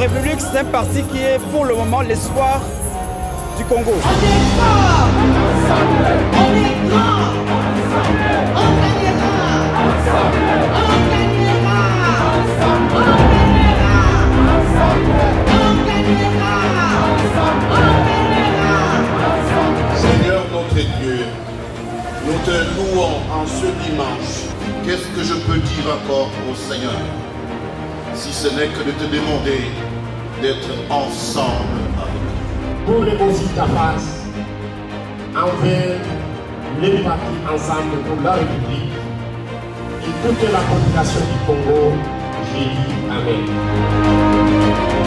un parti qui est pour le moment l'espoir du Congo. On est fort, on est grand, on gagnera, on gagnera, on gagnera, on gagnera, on gagnera. Seigneur notre Dieu, nous te louons en ce dimanche. Qu'est-ce que je peux dire encore au Seigneur? Si ce n'est que de te demander d'être ensemble avec nous. pour reposer ta face envers les partis ensemble pour la République et toute la population du Congo. J'ai dit Amen.